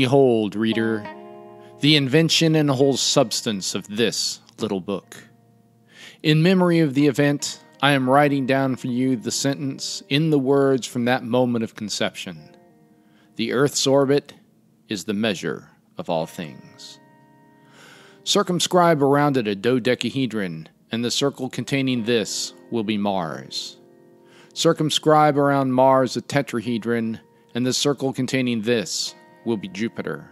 Behold, reader, the invention and whole substance of this little book. In memory of the event, I am writing down for you the sentence in the words from that moment of conception The earth's orbit is the measure of all things. Circumscribe around it a dodecahedron, and the circle containing this will be Mars. Circumscribe around Mars a tetrahedron, and the circle containing this will be Jupiter.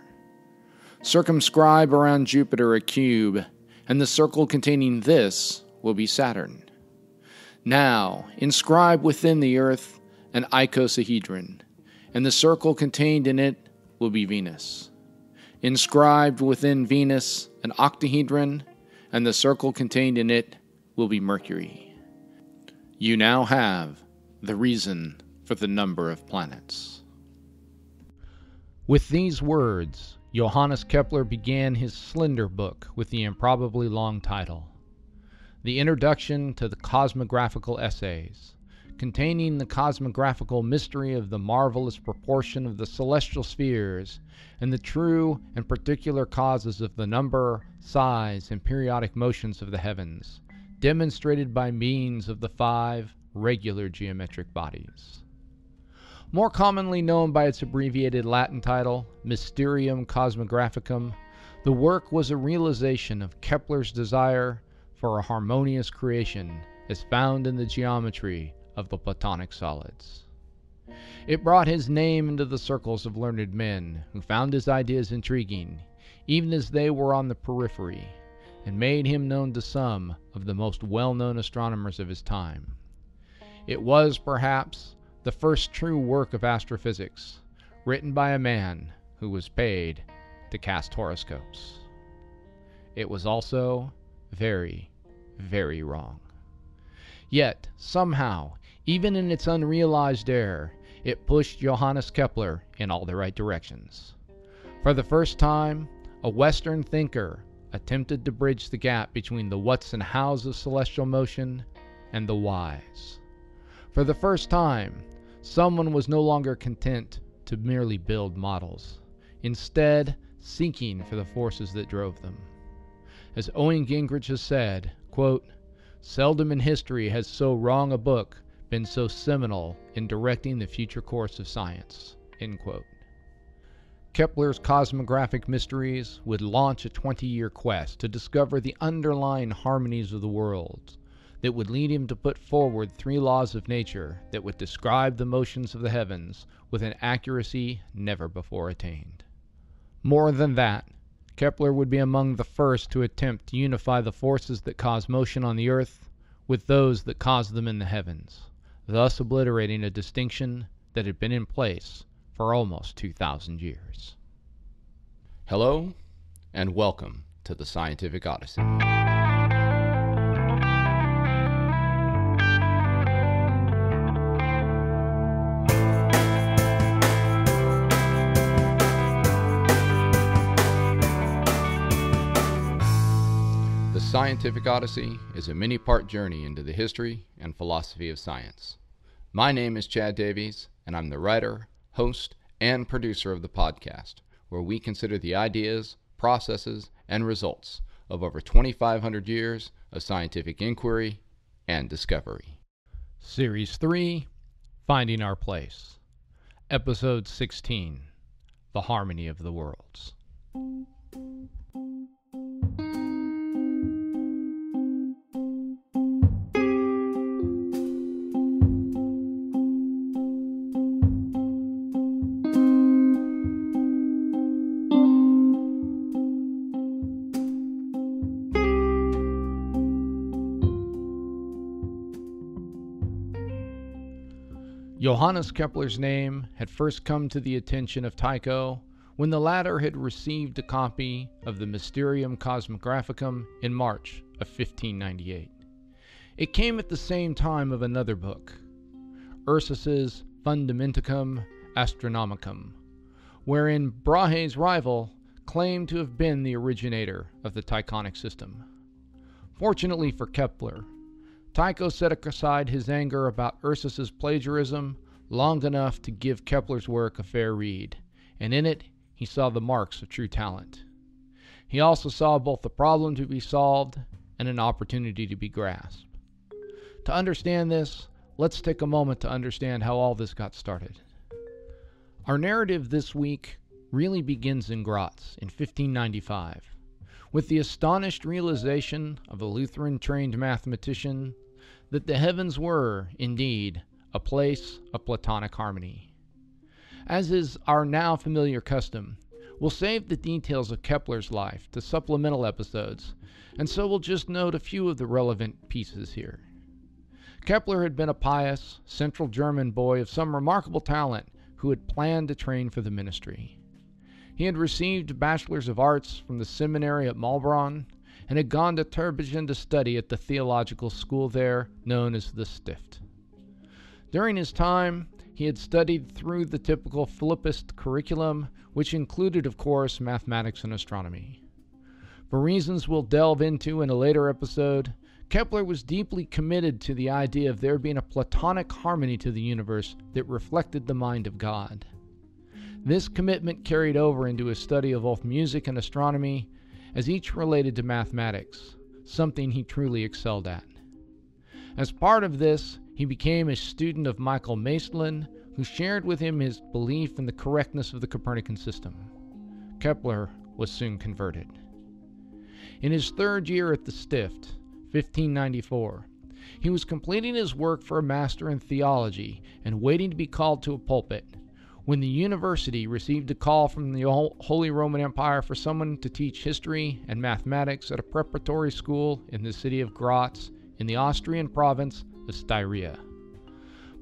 Circumscribe around Jupiter a cube, and the circle containing this will be Saturn. Now, inscribe within the earth an icosahedron, and the circle contained in it will be Venus. Inscribed within Venus an octahedron, and the circle contained in it will be Mercury. You now have the reason for the number of planets. With these words, Johannes Kepler began his slender book with the improbably long title The Introduction to the Cosmographical Essays, containing the cosmographical mystery of the marvelous proportion of the celestial spheres and the true and particular causes of the number, size, and periodic motions of the heavens, demonstrated by means of the five regular geometric bodies more commonly known by its abbreviated Latin title, Mysterium Cosmographicum, the work was a realization of Kepler's desire for a harmonious creation as found in the geometry of the Platonic solids. It brought his name into the circles of learned men who found his ideas intriguing, even as they were on the periphery, and made him known to some of the most well known astronomers of his time. It was, perhaps, the first true work of astrophysics, written by a man who was paid to cast horoscopes. It was also very, very wrong. Yet, somehow, even in its unrealized error, it pushed Johannes Kepler in all the right directions. For the first time, a Western thinker attempted to bridge the gap between the whats and hows of celestial motion and the whys. For the first time, Someone was no longer content to merely build models, instead, seeking for the forces that drove them. As Owen Gingerich has said, quote, Seldom in history has so wrong a book been so seminal in directing the future course of science. Kepler's cosmographic mysteries would launch a 20 year quest to discover the underlying harmonies of the worlds that would lead him to put forward three laws of nature that would describe the motions of the heavens with an accuracy never before attained. More than that, Kepler would be among the first to attempt to unify the forces that cause motion on the earth with those that cause them in the heavens, thus obliterating a distinction that had been in place for almost 2,000 years. Hello, and welcome to the Scientific Odyssey. Scientific Odyssey is a many part journey into the history and philosophy of science. My name is Chad Davies, and I'm the writer, host, and producer of the podcast, where we consider the ideas, processes, and results of over 2,500 years of scientific inquiry and discovery. Series 3 Finding Our Place, Episode 16 The Harmony of the Worlds. Johannes Kepler's name had first come to the attention of Tycho when the latter had received a copy of the Mysterium Cosmographicum in March of 1598. It came at the same time of another book, Ursus's Fundamentum Astronomicum, wherein Brahe's rival claimed to have been the originator of the Tychonic system. Fortunately for Kepler, Tycho set aside his anger about Ursus's plagiarism long enough to give Kepler's work a fair read, and in it he saw the marks of true talent. He also saw both the problem to be solved and an opportunity to be grasped. To understand this, let's take a moment to understand how all this got started. Our narrative this week really begins in Graz in 1595, with the astonished realization of a Lutheran trained mathematician that the heavens were, indeed, a place of Platonic harmony. As is our now familiar custom, We'll save the details of Kepler's life to supplemental episodes, and so we'll just note a few of the relevant pieces here. Kepler had been a pious, central German boy of some remarkable talent who had planned to train for the ministry. He had received Bachelor's of Arts from the seminary at Maulbronn and had gone to Tübingen to study at the theological school there, known as the Stift. During his time, he had studied through the typical Philippist curriculum, which included, of course, mathematics and astronomy. For reasons we'll delve into in a later episode, Kepler was deeply committed to the idea of there being a Platonic harmony to the universe that reflected the mind of God. This commitment carried over into his study of both music and astronomy, as each related to mathematics, something he truly excelled at. As part of this, he became a student of Michael Maestlin, who shared with him his belief in the correctness of the Copernican system. Kepler was soon converted. In his third year at the Stift, 1594, he was completing his work for a master in theology and waiting to be called to a pulpit when the university received a call from the Holy Roman Empire for someone to teach history and mathematics at a preparatory school in the city of Graz in the Austrian province of Styria.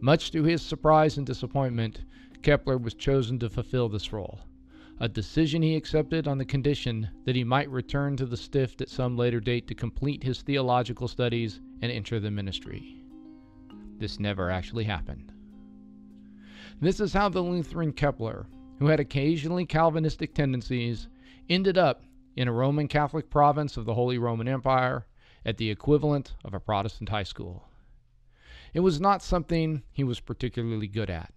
Much to his surprise and disappointment, Kepler was chosen to fulfill this role, a decision he accepted on the condition that he might return to the Stift at some later date to complete his theological studies and enter the ministry. This never actually happened. This is how the Lutheran Kepler, who had occasionally Calvinistic tendencies, ended up in a Roman Catholic province of the Holy Roman Empire at the equivalent of a Protestant high school. It was not something he was particularly good at.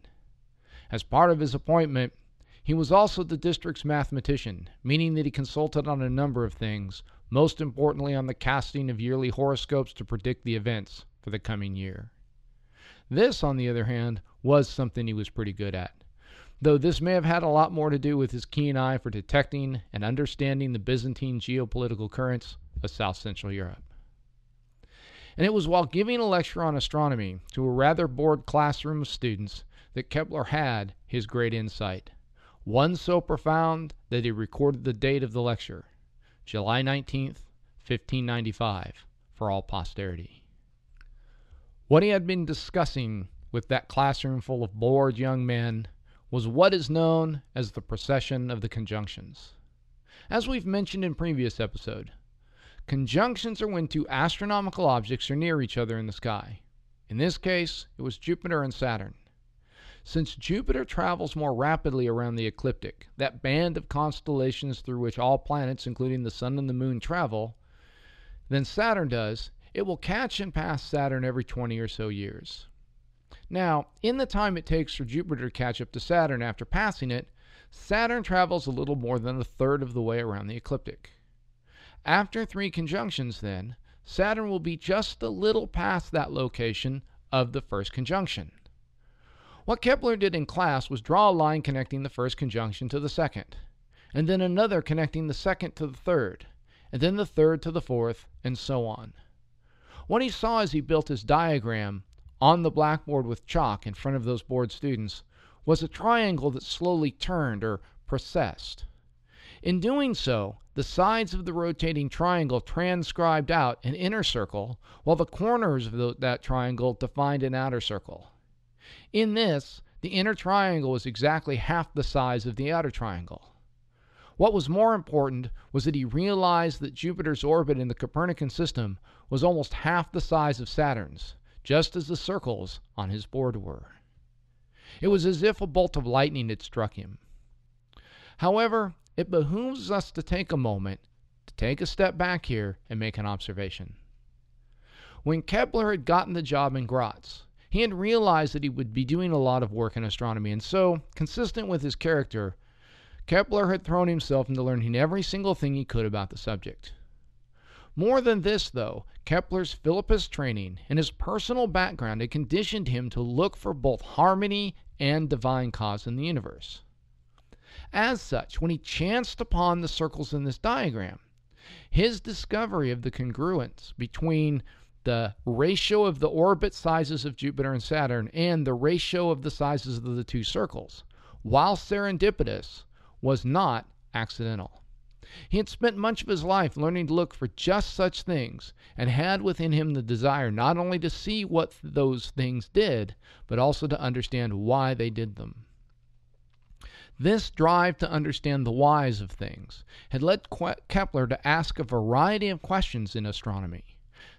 As part of his appointment, he was also the district's mathematician, meaning that he consulted on a number of things, most importantly on the casting of yearly horoscopes to predict the events for the coming year. This, on the other hand, was something he was pretty good at, though this may have had a lot more to do with his keen eye for detecting and understanding the Byzantine geopolitical currents of South Central Europe and it was while giving a lecture on astronomy to a rather bored classroom of students that Kepler had his great insight, one so profound that he recorded the date of the lecture, July 19th, 1595, for all posterity. What he had been discussing with that classroom full of bored young men was what is known as the procession of the conjunctions. As we've mentioned in previous episode, Conjunctions are when two astronomical objects are near each other in the sky. In this case, it was Jupiter and Saturn. Since Jupiter travels more rapidly around the ecliptic, that band of constellations through which all planets, including the Sun and the Moon, travel, than Saturn does, it will catch and pass Saturn every 20 or so years. Now, in the time it takes for Jupiter to catch up to Saturn after passing it, Saturn travels a little more than a third of the way around the ecliptic. After three conjunctions, then, Saturn will be just a little past that location of the first conjunction. What Kepler did in class was draw a line connecting the first conjunction to the second, and then another connecting the second to the third, and then the third to the fourth, and so on. What he saw as he built his diagram on the blackboard with chalk in front of those bored students was a triangle that slowly turned or processed. In doing so, the sides of the rotating triangle transcribed out an inner circle, while the corners of the, that triangle defined an outer circle. In this, the inner triangle was exactly half the size of the outer triangle. What was more important was that he realized that Jupiter's orbit in the Copernican system was almost half the size of Saturn's, just as the circles on his board were. It was as if a bolt of lightning had struck him. However, it behooves us to take a moment, to take a step back here and make an observation. When Kepler had gotten the job in Graz, he had realized that he would be doing a lot of work in astronomy, and so, consistent with his character, Kepler had thrown himself into learning every single thing he could about the subject. More than this, though, Kepler's Philippist training and his personal background had conditioned him to look for both harmony and divine cause in the universe. As such, when he chanced upon the circles in this diagram, his discovery of the congruence between the ratio of the orbit sizes of Jupiter and Saturn and the ratio of the sizes of the two circles, while serendipitous, was not accidental. He had spent much of his life learning to look for just such things, and had within him the desire not only to see what those things did, but also to understand why they did them. This drive to understand the whys of things had led Kepler to ask a variety of questions in astronomy.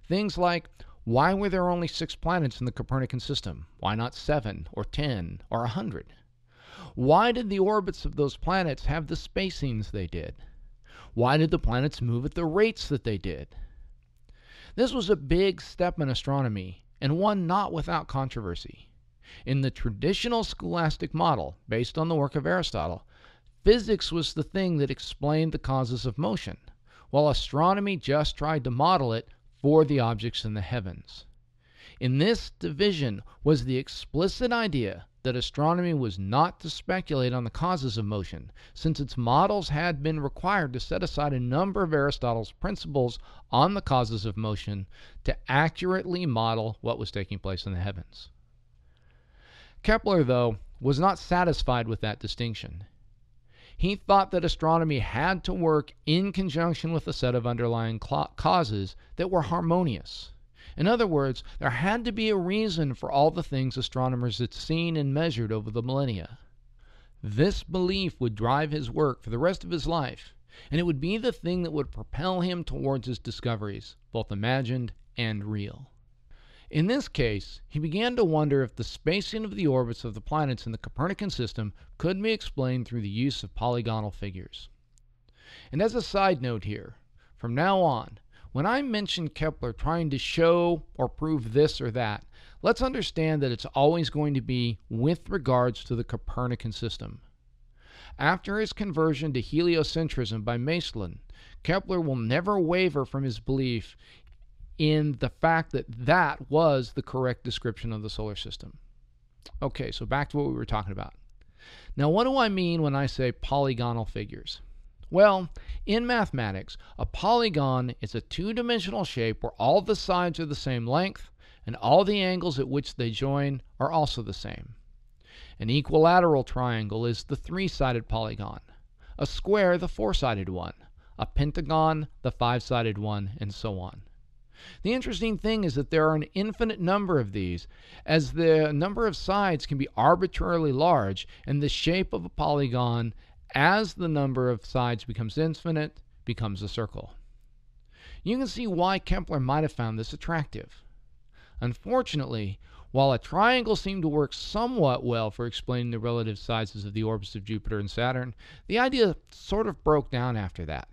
Things like why were there only six planets in the Copernican system? Why not seven, or ten, or a hundred? Why did the orbits of those planets have the spacings they did? Why did the planets move at the rates that they did? This was a big step in astronomy, and one not without controversy. In the traditional scholastic model, based on the work of Aristotle, physics was the thing that explained the causes of motion, while astronomy just tried to model it for the objects in the heavens. In this division was the explicit idea that astronomy was not to speculate on the causes of motion, since its models had been required to set aside a number of Aristotle's principles on the causes of motion to accurately model what was taking place in the heavens. Kepler, though, was not satisfied with that distinction. He thought that astronomy had to work in conjunction with a set of underlying causes that were harmonious. In other words, there had to be a reason for all the things astronomers had seen and measured over the millennia. This belief would drive his work for the rest of his life, and it would be the thing that would propel him towards his discoveries, both imagined and real. In this case, he began to wonder if the spacing of the orbits of the planets in the Copernican system could be explained through the use of polygonal figures. And as a side note here, from now on, when I mention Kepler trying to show or prove this or that, let's understand that it's always going to be with regards to the Copernican system. After his conversion to heliocentrism by Maestlin, Kepler will never waver from his belief in the fact that that was the correct description of the solar system. Okay, so back to what we were talking about. Now, what do I mean when I say polygonal figures? Well, in mathematics, a polygon is a two dimensional shape where all the sides are the same length and all the angles at which they join are also the same. An equilateral triangle is the three sided polygon, a square, the four sided one, a pentagon, the five sided one, and so on. The interesting thing is that there are an infinite number of these, as the number of sides can be arbitrarily large, and the shape of a polygon, as the number of sides becomes infinite, becomes a circle. You can see why Kepler might have found this attractive. Unfortunately, while a triangle seemed to work somewhat well for explaining the relative sizes of the orbits of Jupiter and Saturn, the idea sort of broke down after that.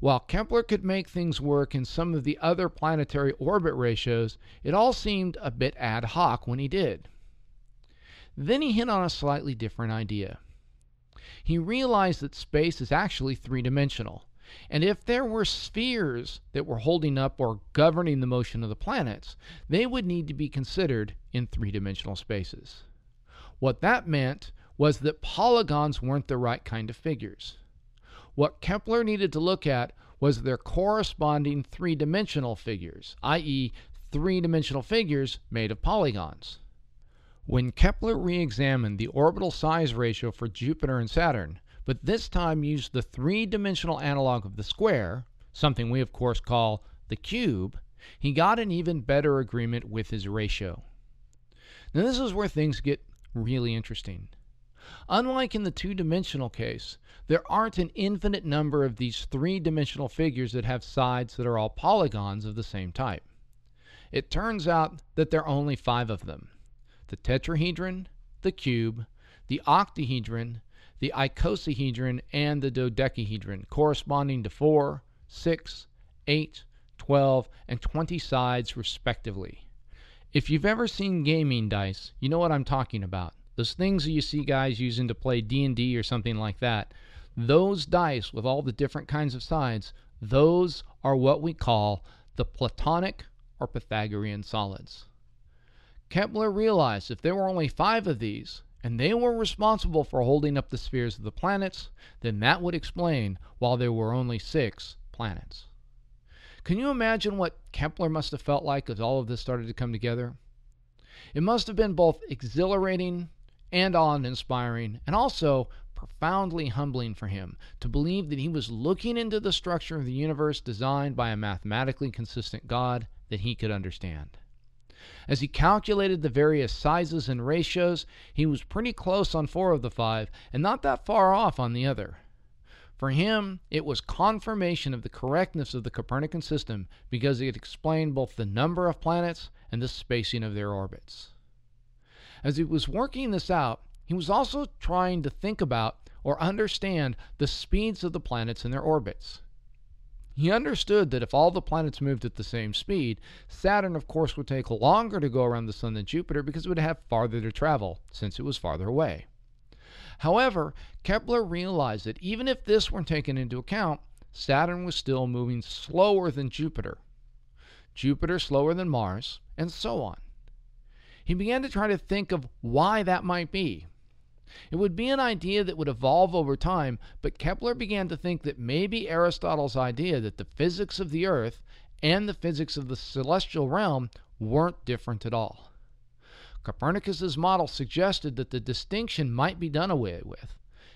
While Kepler could make things work in some of the other planetary orbit ratios, it all seemed a bit ad hoc when he did. Then he hit on a slightly different idea. He realized that space is actually three dimensional, and if there were spheres that were holding up or governing the motion of the planets, they would need to be considered in three dimensional spaces. What that meant was that polygons weren't the right kind of figures. What Kepler needed to look at was their corresponding three dimensional figures, i.e., three dimensional figures made of polygons. When Kepler re examined the orbital size ratio for Jupiter and Saturn, but this time used the three dimensional analog of the square, something we of course call the cube, he got an even better agreement with his ratio. Now, this is where things get really interesting. Unlike in the two dimensional case, there aren't an infinite number of these three dimensional figures that have sides that are all polygons of the same type. It turns out that there are only five of them the tetrahedron, the cube, the octahedron, the icosahedron, and the dodecahedron, corresponding to 4, 6, 8, 12, and 20 sides respectively. If you've ever seen gaming dice, you know what I'm talking about those things that you see guys using to play D&D or something like that, those dice with all the different kinds of sides, those are what we call the Platonic or Pythagorean solids. Kepler realized if there were only five of these, and they were responsible for holding up the spheres of the planets, then that would explain why there were only six planets. Can you imagine what Kepler must have felt like as all of this started to come together? It must have been both exhilarating and awe inspiring, and also profoundly humbling for him to believe that he was looking into the structure of the universe designed by a mathematically consistent God that he could understand. As he calculated the various sizes and ratios, he was pretty close on four of the five, and not that far off on the other. For him, it was confirmation of the correctness of the Copernican system because it explained both the number of planets and the spacing of their orbits. As he was working this out, he was also trying to think about or understand the speeds of the planets in their orbits. He understood that if all the planets moved at the same speed, Saturn, of course, would take longer to go around the Sun than Jupiter because it would have farther to travel, since it was farther away. However, Kepler realized that even if this weren't taken into account, Saturn was still moving slower than Jupiter, Jupiter slower than Mars, and so on. He began to try to think of why that might be. It would be an idea that would evolve over time, but Kepler began to think that maybe Aristotle's idea that the physics of the earth and the physics of the celestial realm weren't different at all. Copernicus's model suggested that the distinction might be done away with,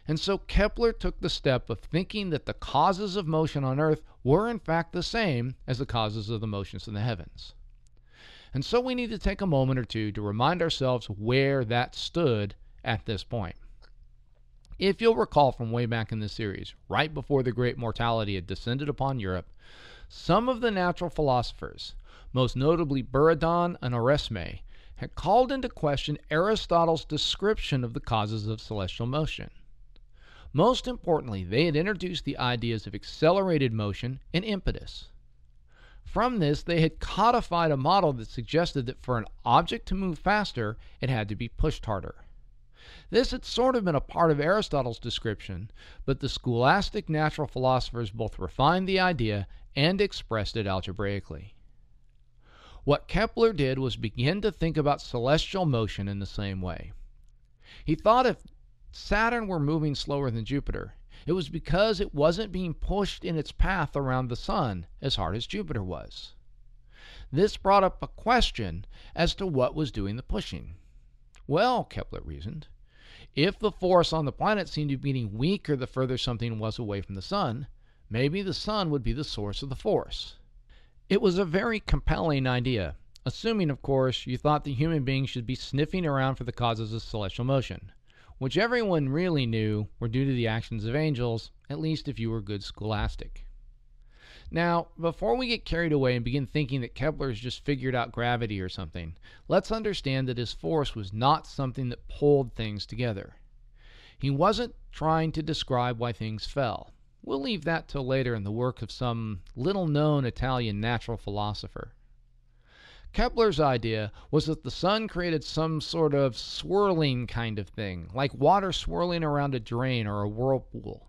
and so Kepler took the step of thinking that the causes of motion on earth were in fact the same as the causes of the motions in the heavens. And so we need to take a moment or two to remind ourselves where that stood at this point. If you'll recall from way back in the series, right before the great mortality had descended upon Europe, some of the natural philosophers, most notably Buridan and Oresme, had called into question Aristotle's description of the causes of celestial motion. Most importantly, they had introduced the ideas of accelerated motion and impetus. From this, they had codified a model that suggested that for an object to move faster, it had to be pushed harder. This had sort of been a part of Aristotle's description, but the scholastic natural philosophers both refined the idea and expressed it algebraically. What Kepler did was begin to think about celestial motion in the same way. He thought if Saturn were moving slower than Jupiter, it was because it wasn't being pushed in its path around the Sun as hard as Jupiter was. This brought up a question as to what was doing the pushing. Well, Kepler reasoned, if the force on the planet seemed to be getting weaker the further something was away from the sun, maybe the sun would be the source of the force. It was a very compelling idea, assuming, of course, you thought that human beings should be sniffing around for the causes of celestial motion, which everyone really knew were due to the actions of angels, at least if you were good scholastic. Now, before we get carried away and begin thinking that Kepler has just figured out gravity or something, let's understand that his force was not something that pulled things together. He wasn't trying to describe why things fell. We'll leave that till later in the work of some little known Italian natural philosopher. Kepler's idea was that the sun created some sort of swirling kind of thing, like water swirling around a drain or a whirlpool.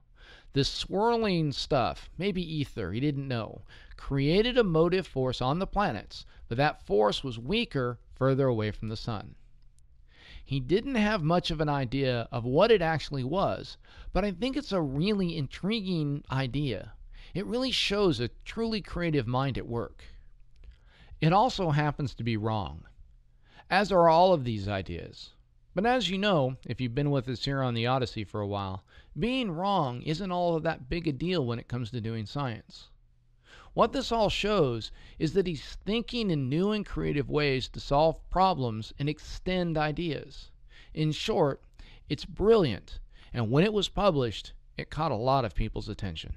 This swirling stuff, maybe ether, he didn't know, created a motive force on the planets, but that force was weaker further away from the sun. He didn't have much of an idea of what it actually was, but I think it's a really intriguing idea. It really shows a truly creative mind at work. It also happens to be wrong, as are all of these ideas. But as you know, if you've been with us here on the Odyssey for a while, being wrong isn't all that big a deal when it comes to doing science. What this all shows is that he's thinking in new and creative ways to solve problems and extend ideas. In short, it's brilliant, and when it was published, it caught a lot of people's attention.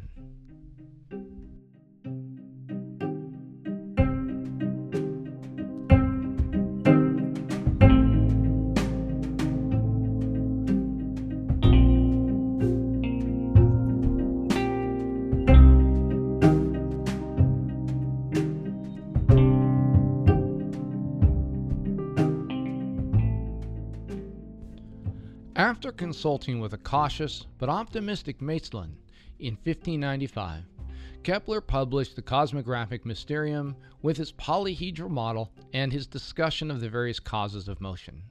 Consulting with a cautious but optimistic Maestlin in 1595, Kepler published the Cosmographic Mysterium with its polyhedral model and his discussion of the various causes of motion.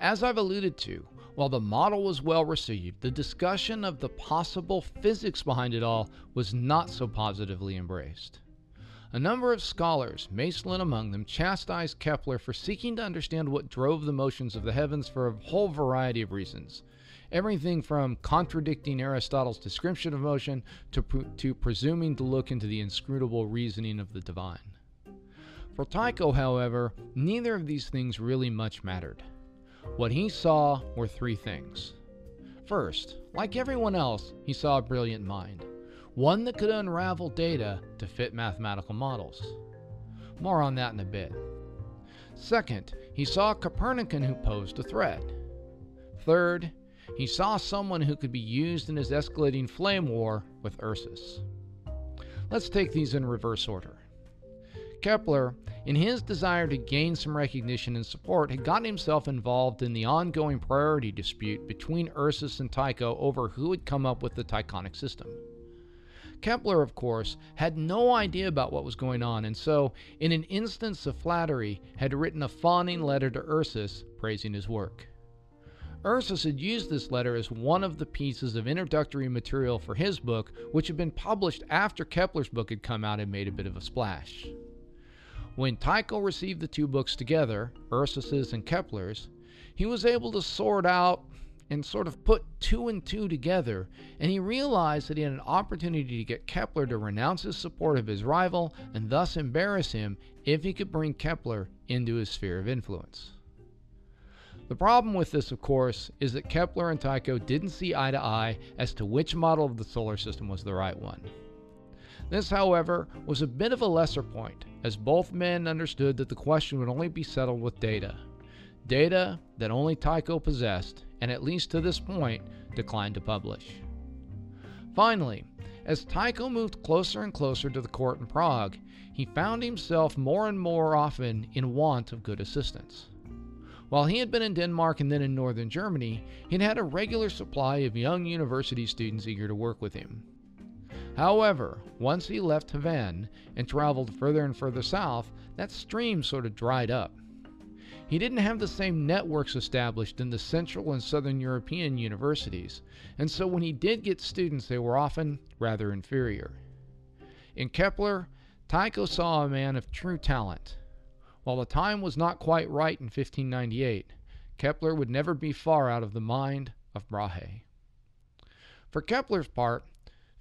As I've alluded to, while the model was well received, the discussion of the possible physics behind it all was not so positively embraced. A number of scholars, Maestlin among them, chastised Kepler for seeking to understand what drove the motions of the heavens for a whole variety of reasons. Everything from contradicting Aristotle's description of motion to, to presuming to look into the inscrutable reasoning of the divine. For Tycho, however, neither of these things really much mattered. What he saw were three things. First, like everyone else, he saw a brilliant mind, one that could unravel data to fit mathematical models. More on that in a bit. Second, he saw a Copernican who posed a threat. Third, he saw someone who could be used in his escalating flame war with Ursus. Let's take these in reverse order. Kepler, in his desire to gain some recognition and support, had gotten himself involved in the ongoing priority dispute between Ursus and Tycho over who had come up with the Tychonic system. Kepler, of course, had no idea about what was going on, and so, in an instance of flattery, had written a fawning letter to Ursus praising his work. Ursus had used this letter as one of the pieces of introductory material for his book, which had been published after Kepler's book had come out and made a bit of a splash. When Tycho received the two books together, Ursus's and Kepler's, he was able to sort out and sort of put two and two together, and he realized that he had an opportunity to get Kepler to renounce his support of his rival and thus embarrass him if he could bring Kepler into his sphere of influence. The problem with this, of course, is that Kepler and Tycho didn't see eye to eye as to which model of the solar system was the right one. This, however, was a bit of a lesser point, as both men understood that the question would only be settled with data. Data that only Tycho possessed, and at least to this point, declined to publish. Finally, as Tycho moved closer and closer to the court in Prague, he found himself more and more often in want of good assistance. While he had been in Denmark and then in northern Germany, he'd had a regular supply of young university students eager to work with him. However, once he left Hven and traveled further and further south, that stream sort of dried up. He didn't have the same networks established in the Central and Southern European universities, and so when he did get students, they were often rather inferior. In Kepler, Tycho saw a man of true talent. While the time was not quite right in 1598, Kepler would never be far out of the mind of Brahe. For Kepler's part,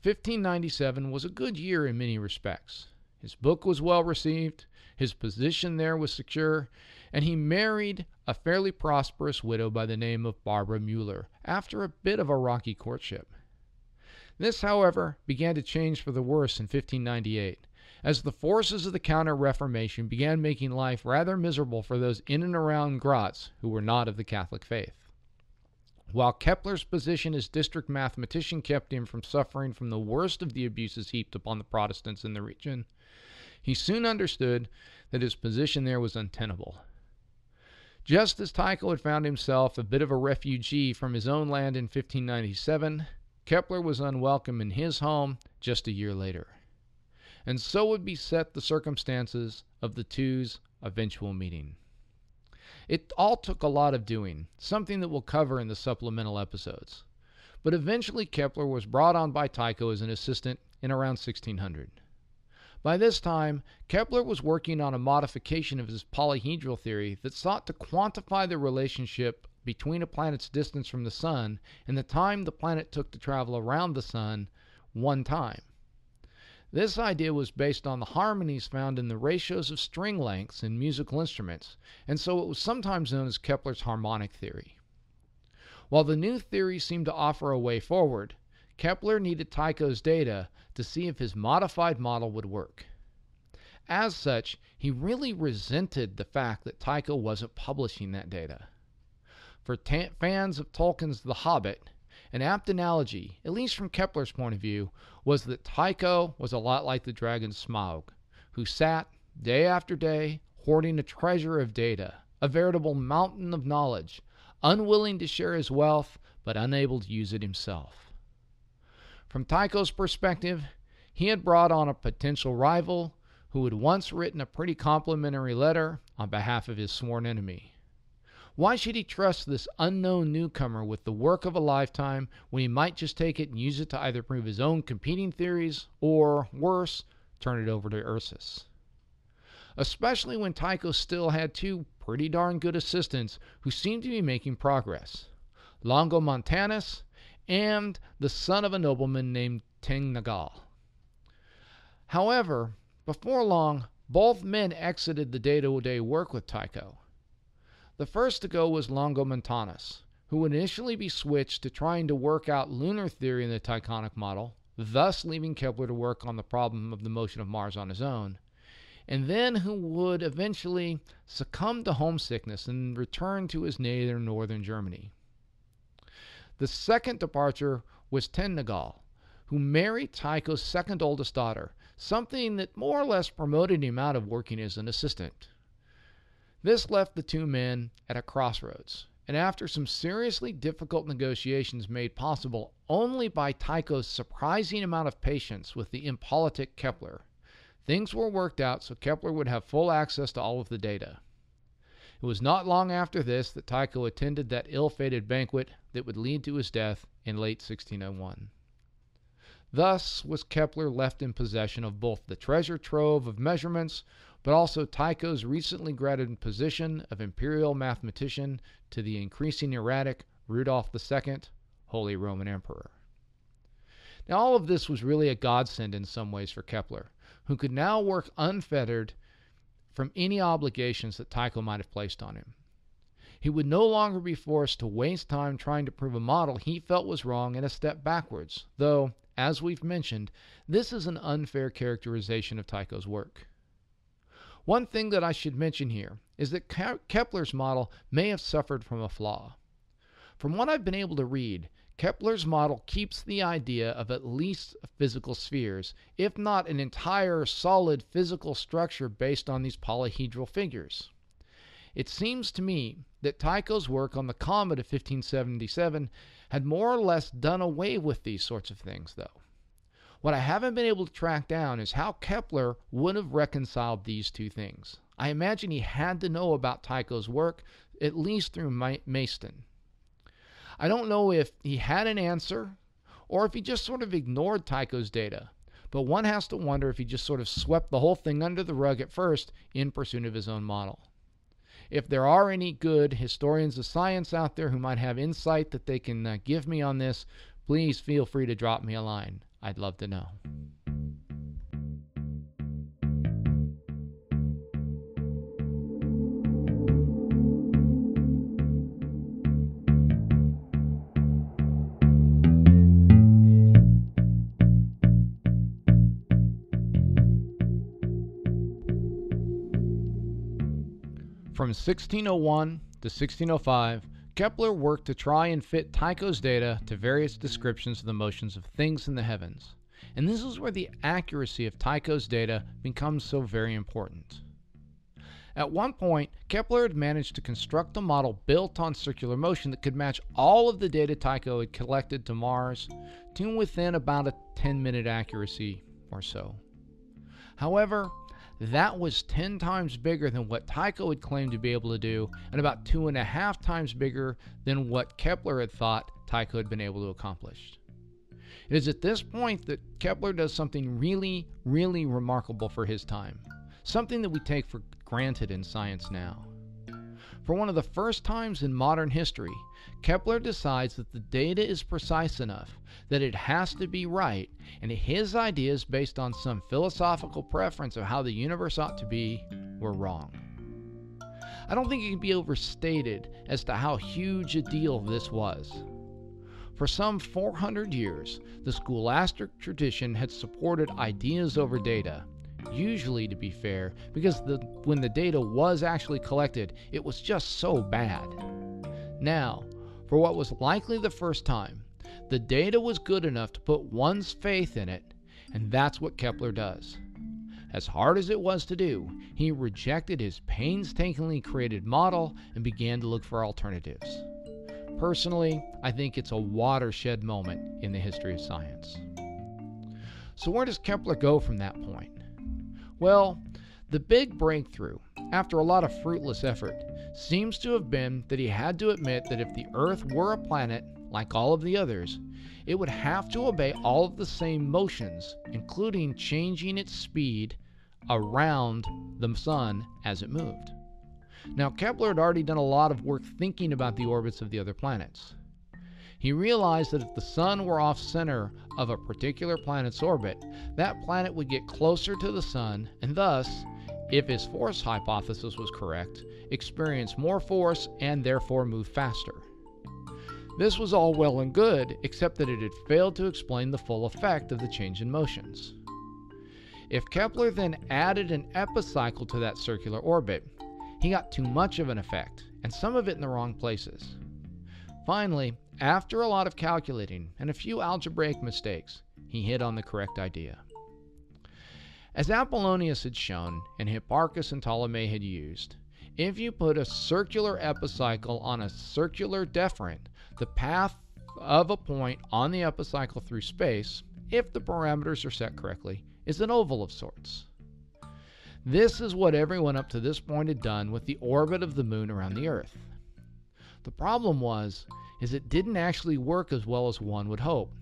1597 was a good year in many respects. His book was well received, his position there was secure, and he married a fairly prosperous widow by the name of Barbara Mueller after a bit of a rocky courtship. This, however, began to change for the worse in 1598, as the forces of the Counter Reformation began making life rather miserable for those in and around Graz who were not of the Catholic faith. While Kepler's position as district mathematician kept him from suffering from the worst of the abuses heaped upon the Protestants in the region, he soon understood that his position there was untenable. Just as Tycho had found himself a bit of a refugee from his own land in 1597, Kepler was unwelcome in his home just a year later. And so would be set the circumstances of the two's eventual meeting. It all took a lot of doing, something that we'll cover in the supplemental episodes. But eventually Kepler was brought on by Tycho as an assistant in around 1600. By this time, Kepler was working on a modification of his polyhedral theory that sought to quantify the relationship between a planet's distance from the Sun and the time the planet took to travel around the Sun one time. This idea was based on the harmonies found in the ratios of string lengths in musical instruments, and so it was sometimes known as Kepler's harmonic theory. While the new theory seemed to offer a way forward, Kepler needed Tycho's data to see if his modified model would work. As such, he really resented the fact that Tycho wasn't publishing that data. For fans of Tolkien's The Hobbit, an apt analogy, at least from Kepler's point of view, was that Tycho was a lot like the dragon Smaug, who sat, day after day, hoarding a treasure of data, a veritable mountain of knowledge, unwilling to share his wealth, but unable to use it himself. From Tycho's perspective, he had brought on a potential rival who had once written a pretty complimentary letter on behalf of his sworn enemy. Why should he trust this unknown newcomer with the work of a lifetime when he might just take it and use it to either prove his own competing theories or, worse, turn it over to Ursus? Especially when Tycho still had two pretty darn good assistants who seemed to be making progress Longomontanus and the son of a nobleman named Tengnagel. However, before long, both men exited the day to day work with Tycho. The first to go was Longomontanus, who would initially be switched to trying to work out lunar theory in the Tychonic model, thus leaving Kepler to work on the problem of the motion of Mars on his own, and then who would eventually succumb to homesickness and return to his native northern Germany. The second departure was Tengnagel, who married Tycho's second oldest daughter, something that more or less promoted him out of working as an assistant. This left the two men at a crossroads, and after some seriously difficult negotiations made possible only by Tycho's surprising amount of patience with the impolitic Kepler, things were worked out so Kepler would have full access to all of the data. It was not long after this that Tycho attended that ill fated banquet that would lead to his death in late 1601. Thus was Kepler left in possession of both the treasure trove of measurements but also Tycho's recently granted position of imperial mathematician to the increasing erratic Rudolf II, Holy Roman Emperor. Now, all of this was really a godsend in some ways for Kepler, who could now work unfettered from any obligations that Tycho might have placed on him. He would no longer be forced to waste time trying to prove a model he felt was wrong and a step backwards, though, as we've mentioned, this is an unfair characterization of Tycho's work. One thing that I should mention here is that Kepler's model may have suffered from a flaw. From what I've been able to read, Kepler's model keeps the idea of at least physical spheres, if not an entire solid physical structure based on these polyhedral figures. It seems to me that Tycho's work on the comet of 1577 had more or less done away with these sorts of things, though. What I haven't been able to track down is how Kepler would have reconciled these two things. I imagine he had to know about Tycho's work, at least through Maestlin. I don't know if he had an answer or if he just sort of ignored Tycho's data, but one has to wonder if he just sort of swept the whole thing under the rug at first in pursuit of his own model. If there are any good historians of science out there who might have insight that they can uh, give me on this, please feel free to drop me a line. I'd love to know. From 1601 to 1605, Kepler worked to try and fit Tycho's data to various descriptions of the motions of things in the heavens. And this is where the accuracy of Tycho's data becomes so very important. At one point, Kepler had managed to construct a model built on circular motion that could match all of the data Tycho had collected to Mars to within about a 10 minute accuracy or so. However, that was 10 times bigger than what Tycho had claimed to be able to do, and about two and a half times bigger than what Kepler had thought Tycho had been able to accomplish. It is at this point that Kepler does something really, really remarkable for his time, something that we take for granted in science now. For one of the first times in modern history, Kepler decides that the data is precise enough that it has to be right, and his ideas, based on some philosophical preference of how the universe ought to be, were wrong. I don't think it can be overstated as to how huge a deal this was. For some 400 years, the scholastic tradition had supported ideas over data, Usually, to be fair, because the, when the data was actually collected, it was just so bad. Now, for what was likely the first time, the data was good enough to put one's faith in it, and that's what Kepler does. As hard as it was to do, he rejected his painstakingly created model and began to look for alternatives. Personally, I think it's a watershed moment in the history of science. So, where does Kepler go from that point? Well, the big breakthrough, after a lot of fruitless effort, seems to have been that he had to admit that if the Earth were a planet, like all of the others, it would have to obey all of the same motions, including changing its speed around the Sun as it moved. Now, Kepler had already done a lot of work thinking about the orbits of the other planets. He realized that if the Sun were off center of a particular planet's orbit, that planet would get closer to the Sun and thus, if his force hypothesis was correct, experience more force and therefore move faster. This was all well and good, except that it had failed to explain the full effect of the change in motions. If Kepler then added an epicycle to that circular orbit, he got too much of an effect, and some of it in the wrong places. Finally, after a lot of calculating and a few algebraic mistakes, he hit on the correct idea. As Apollonius had shown, and Hipparchus and Ptolemy had used, if you put a circular epicycle on a circular deferent, the path of a point on the epicycle through space, if the parameters are set correctly, is an oval of sorts. This is what everyone up to this point had done with the orbit of the moon around the Earth. The problem was is it didn't actually work as well as one would hope,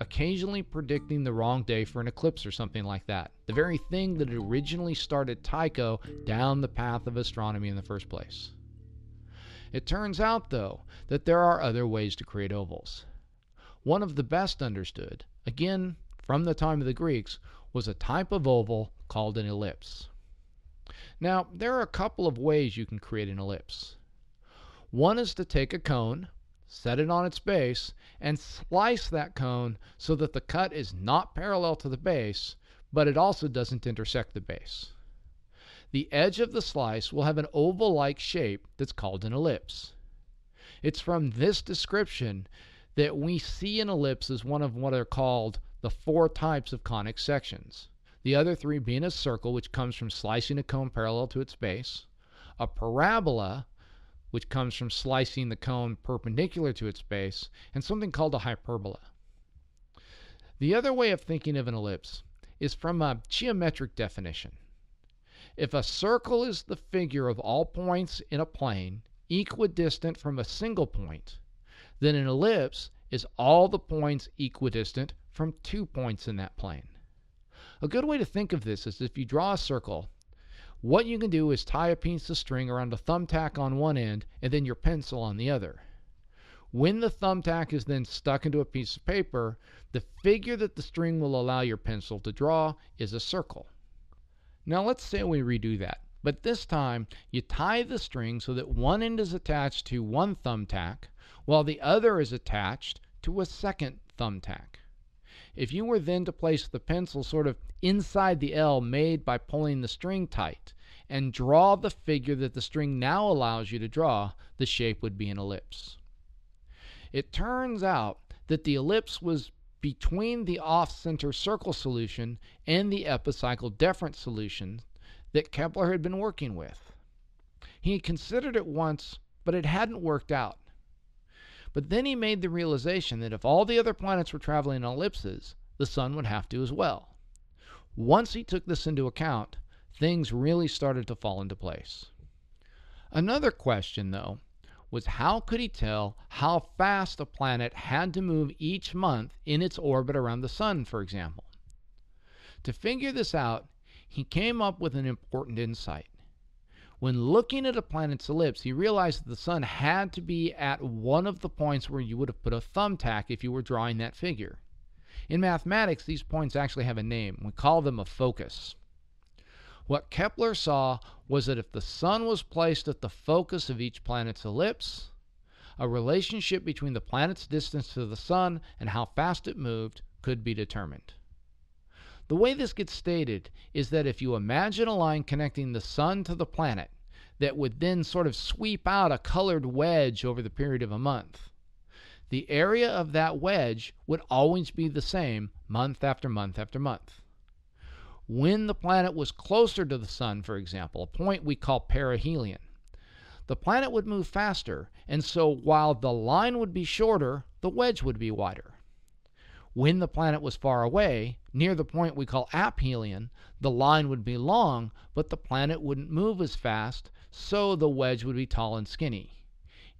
occasionally predicting the wrong day for an eclipse or something like that. The very thing that originally started Tycho down the path of astronomy in the first place. It turns out, though, that there are other ways to create ovals. One of the best understood, again from the time of the Greeks, was a type of oval called an ellipse. Now, there are a couple of ways you can create an ellipse. One is to take a cone, set it on its base, and slice that cone so that the cut is not parallel to the base, but it also doesn't intersect the base. The edge of the slice will have an oval like shape that's called an ellipse. It's from this description that we see an ellipse as one of what are called the four types of conic sections the other three being a circle, which comes from slicing a cone parallel to its base, a parabola, which comes from slicing the cone perpendicular to its base, and something called a hyperbola. The other way of thinking of an ellipse is from a geometric definition. If a circle is the figure of all points in a plane equidistant from a single point, then an ellipse is all the points equidistant from two points in that plane. A good way to think of this is if you draw a circle, what you can do is tie a piece of string around a thumbtack on one end and then your pencil on the other. When the thumbtack is then stuck into a piece of paper, the figure that the string will allow your pencil to draw is a circle. Now let's say we redo that, but this time you tie the string so that one end is attached to one thumbtack while the other is attached to a second thumbtack. If you were then to place the pencil sort of inside the L made by pulling the string tight and draw the figure that the string now allows you to draw, the shape would be an ellipse. It turns out that the ellipse was between the off-center circle solution and the epicycle deferent solution that Kepler had been working with. He considered it once, but it hadn't worked out. But then he made the realization that if all the other planets were traveling on ellipses, the Sun would have to as well. Once he took this into account, things really started to fall into place. Another question, though, was how could he tell how fast a planet had to move each month in its orbit around the Sun, for example? To figure this out, he came up with an important insight. When looking at a planet's ellipse, he realized that the sun had to be at one of the points where you would have put a thumbtack if you were drawing that figure. In mathematics, these points actually have a name. We call them a focus. What Kepler saw was that if the sun was placed at the focus of each planet's ellipse, a relationship between the planet's distance to the sun and how fast it moved could be determined. The way this gets stated is that if you imagine a line connecting the sun to the planet that would then sort of sweep out a colored wedge over the period of a month, the area of that wedge would always be the same month after month after month. When the planet was closer to the sun, for example, a point we call perihelion, the planet would move faster, and so while the line would be shorter, the wedge would be wider. When the planet was far away, near the point we call aphelion, the line would be long, but the planet wouldn't move as fast, so the wedge would be tall and skinny.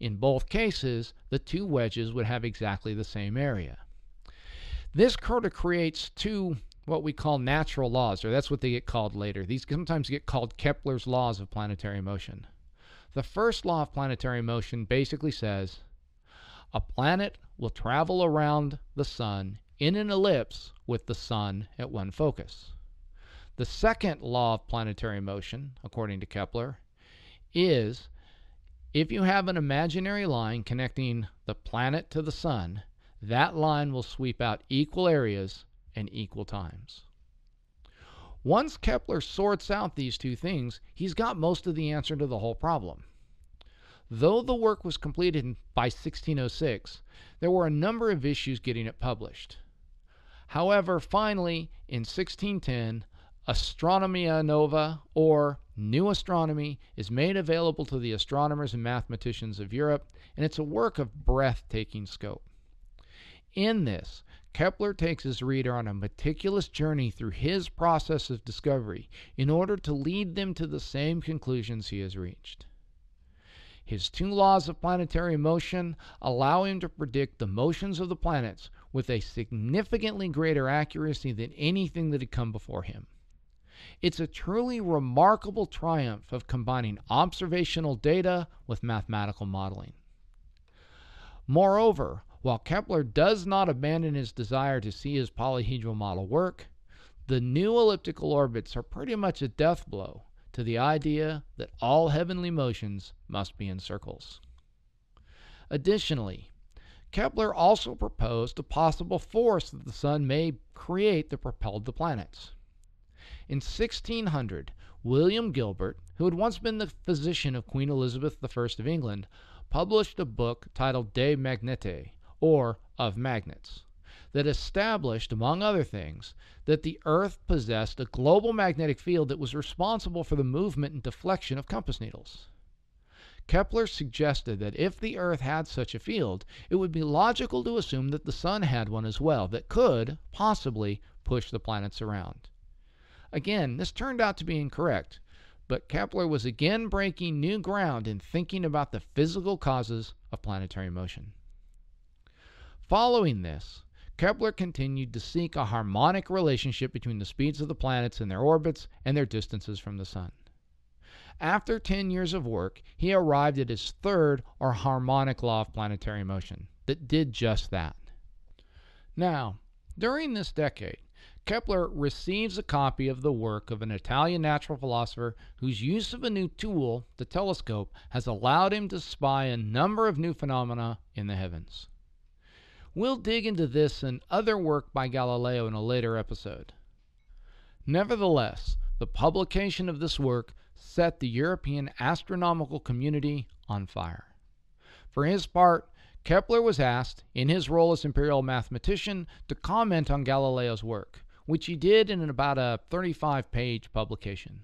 In both cases, the two wedges would have exactly the same area. This of creates two what we call natural laws, or that's what they get called later. These sometimes get called Kepler's laws of planetary motion. The first law of planetary motion basically says a planet will travel around the sun in an ellipse with the sun at one focus. The second law of planetary motion, according to Kepler, is if you have an imaginary line connecting the planet to the sun, that line will sweep out equal areas and equal times. Once Kepler sorts out these two things, he's got most of the answer to the whole problem. Though the work was completed by 1606, there were a number of issues getting it published. However, finally, in 1610, Astronomia Nova, or New Astronomy, is made available to the astronomers and mathematicians of Europe, and it's a work of breathtaking scope. In this, Kepler takes his reader on a meticulous journey through his process of discovery in order to lead them to the same conclusions he has reached. His two laws of planetary motion allow him to predict the motions of the planets with a significantly greater accuracy than anything that had come before him. It's a truly remarkable triumph of combining observational data with mathematical modeling. Moreover, while Kepler does not abandon his desire to see his polyhedral model work, the new elliptical orbits are pretty much a death blow to the idea that all heavenly motions must be in circles. Additionally, Kepler also proposed a possible force that the sun may create that propelled the planets. In 1600, William Gilbert, who had once been the physician of Queen Elizabeth I of England, published a book titled De Magnete, or Of Magnets that established, among other things, that the Earth possessed a global magnetic field that was responsible for the movement and deflection of compass needles. Kepler suggested that if the Earth had such a field, it would be logical to assume that the Sun had one as well that could, possibly, push the planets around. Again, this turned out to be incorrect, but Kepler was again breaking new ground in thinking about the physical causes of planetary motion. Following this, Kepler continued to seek a harmonic relationship between the speeds of the planets in their orbits and their distances from the Sun. After 10 years of work, he arrived at his third or harmonic law of planetary motion that did just that. Now, during this decade, Kepler receives a copy of the work of an Italian natural philosopher whose use of a new tool, the telescope, has allowed him to spy a number of new phenomena in the heavens. We'll dig into this and other work by Galileo in a later episode. Nevertheless, the publication of this work set the European astronomical community on fire. For his part, Kepler was asked, in his role as imperial mathematician, to comment on Galileo's work, which he did in about a 35 page publication.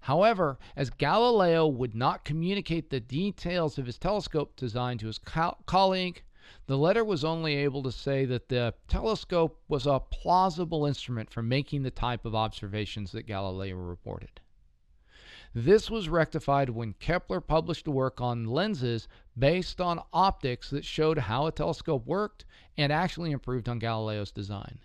However, as Galileo would not communicate the details of his telescope design to his co- colleague, the letter was only able to say that the telescope was a plausible instrument for making the type of observations that Galileo reported. This was rectified when Kepler published a work on lenses based on optics that showed how a telescope worked and actually improved on Galileo's design.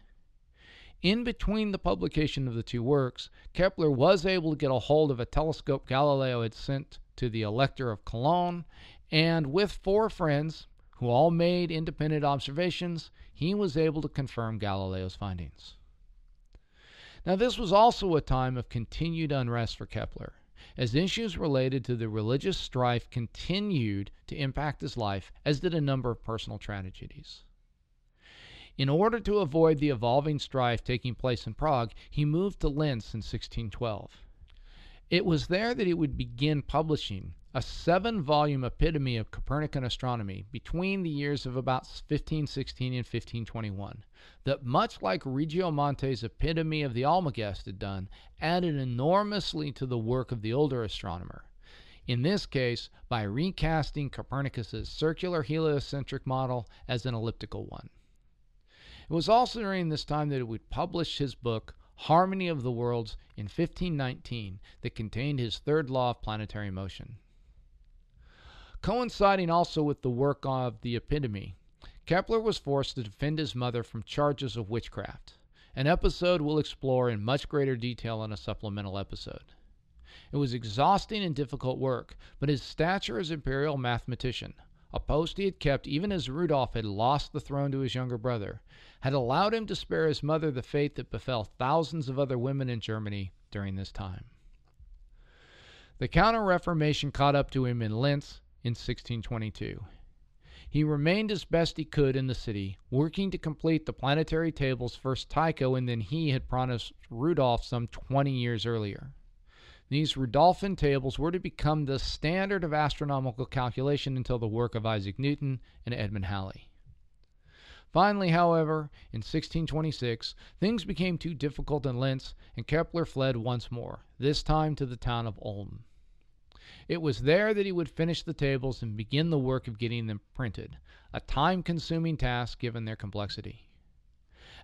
In between the publication of the two works, Kepler was able to get a hold of a telescope Galileo had sent to the Elector of Cologne, and with four friends, who all made independent observations, he was able to confirm Galileo's findings. Now, this was also a time of continued unrest for Kepler, as issues related to the religious strife continued to impact his life, as did a number of personal tragedies. In order to avoid the evolving strife taking place in Prague, he moved to Linz in 1612. It was there that he would begin publishing a seven volume epitome of Copernican astronomy between the years of about 1516 and 1521, that, much like Regiomontanus's epitome of the Almagest had done, added enormously to the work of the older astronomer. in this case by recasting Copernicus's circular heliocentric model as an elliptical one. It was also during this time that he would publish his book, Harmony of the Worlds, in 1519, that contained his third law of planetary motion. Coinciding also with the work of the epitome, Kepler was forced to defend his mother from charges of witchcraft, an episode we'll explore in much greater detail in a supplemental episode. It was exhausting and difficult work, but his stature as imperial mathematician, a post he had kept even as Rudolf had lost the throne to his younger brother, had allowed him to spare his mother the fate that befell thousands of other women in Germany during this time. The Counter Reformation caught up to him in Linz in 1622. He remained as best he could in the city, working to complete the planetary tables first Tycho and then he had promised Rudolf some 20 years earlier. These Rudolphine tables were to become the standard of astronomical calculation until the work of Isaac Newton and Edmund Halley. Finally, however, in 1626, things became too difficult in Linz, and Kepler fled once more, this time to the town of Ulm. It was there that he would finish the tables and begin the work of getting them printed, a time consuming task given their complexity.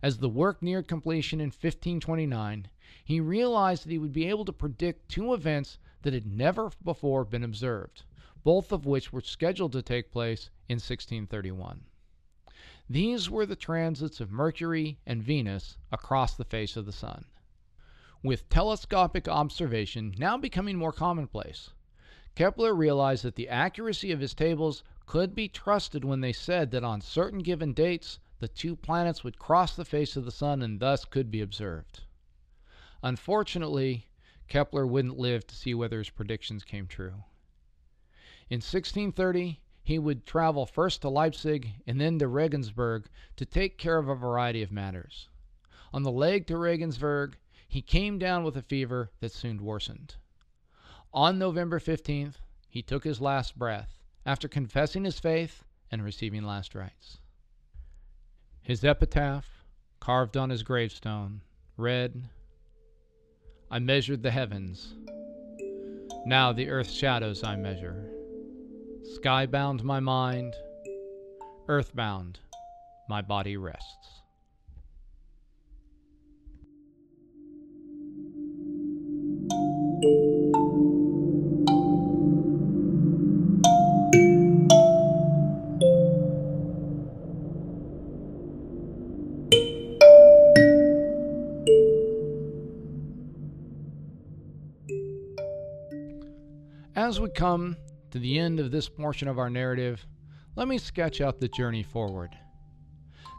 As the work neared completion in 1529, he realized that he would be able to predict two events that had never before been observed, both of which were scheduled to take place in 1631. These were the transits of Mercury and Venus across the face of the Sun. With telescopic observation now becoming more commonplace, Kepler realized that the accuracy of his tables could be trusted when they said that on certain given dates the two planets would cross the face of the sun and thus could be observed. Unfortunately, Kepler wouldn't live to see whether his predictions came true. In 1630, he would travel first to Leipzig and then to Regensburg to take care of a variety of matters. On the leg to Regensburg, he came down with a fever that soon worsened. On November 15th, he took his last breath after confessing his faith and receiving last rites. His epitaph, carved on his gravestone, read I measured the heavens. Now the earth's shadows I measure. Skybound my mind, earthbound my body rests. Come to the end of this portion of our narrative, let me sketch out the journey forward.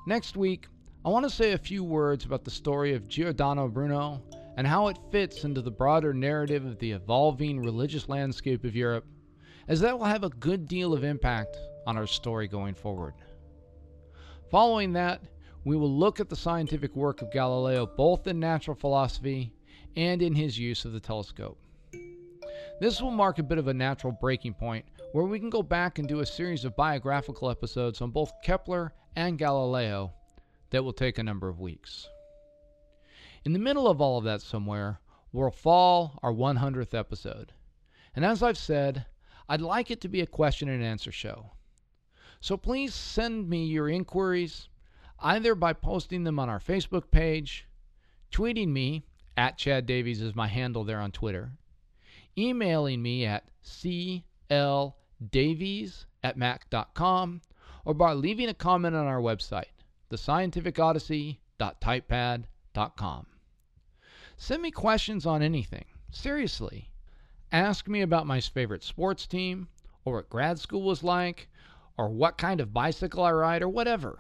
Next week, I want to say a few words about the story of Giordano Bruno and how it fits into the broader narrative of the evolving religious landscape of Europe, as that will have a good deal of impact on our story going forward. Following that, we will look at the scientific work of Galileo both in natural philosophy and in his use of the telescope. This will mark a bit of a natural breaking point where we can go back and do a series of biographical episodes on both Kepler and Galileo that will take a number of weeks. In the middle of all of that, somewhere, we'll fall our 100th episode. And as I've said, I'd like it to be a question and answer show. So please send me your inquiries either by posting them on our Facebook page, tweeting me at Chad Davies is my handle there on Twitter, emailing me at cldavies at mac.com, or by leaving a comment on our website, thescientificodyssey.typepad.com. Send me questions on anything. Seriously. Ask me about my favorite sports team, or what grad school was like, or what kind of bicycle I ride, or whatever.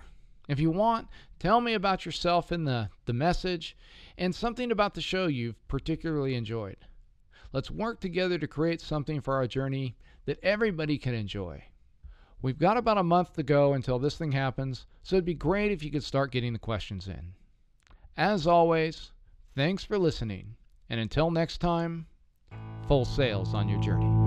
If you want, tell me about yourself in the, the message and something about the show you've particularly enjoyed. Let's work together to create something for our journey that everybody can enjoy. We've got about a month to go until this thing happens, so it'd be great if you could start getting the questions in. As always, thanks for listening, and until next time, full sails on your journey.